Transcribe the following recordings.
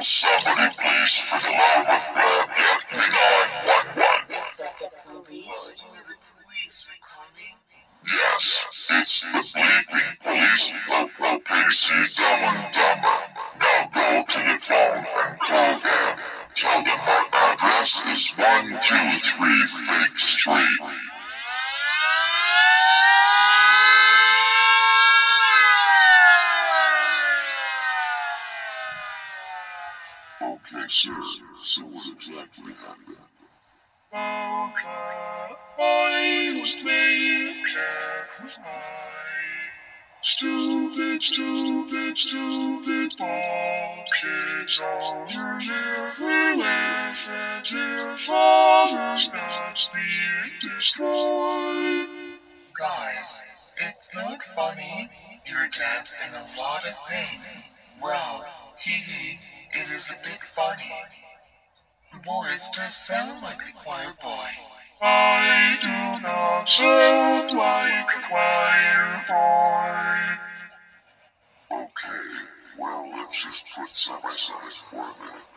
Somebody please, for the love of God, get me 911. Is that the police? Yes, it's the bleeping police, Lo- Pacey, Dumb and Dumber. Now go to the phone and call them. Tell them my address is 123 Fake Street. So what exactly happened? Okay, I was stupid, stupid, stupid kids father's being destroyed. Guys, it's not funny. Your dad's in a lot of pain. Well, hee, it is a bit funny. Boris does sound like a choir boy. I do not sound like a choir boy. Okay, well, let's just put side by side for a minute.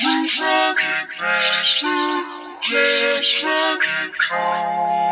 You fucking bastard, let's fucking go.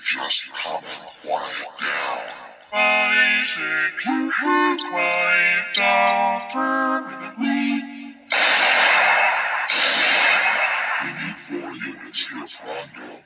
just come and quiet down. I think you should quiet down permanently. We need four units here, Rondo.